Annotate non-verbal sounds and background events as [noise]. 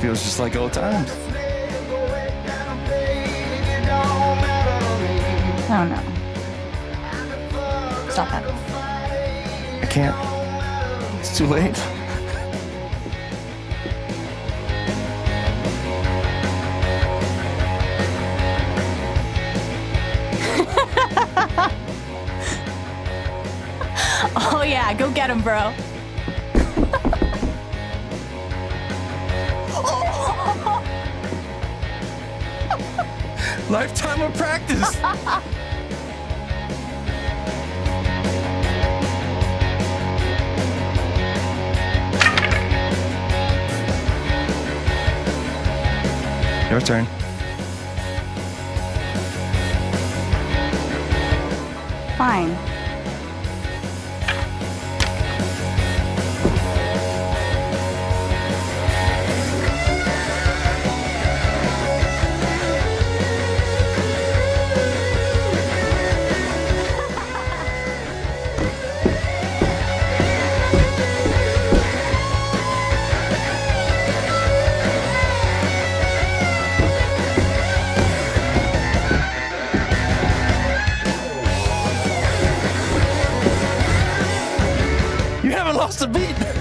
Feels just like old times. Oh no. Stop that. I can't. It's too late. [laughs] Oh yeah, go get him, bro. Lifetime of practice. [laughs] Your turn. Fine. haven't lost a beat.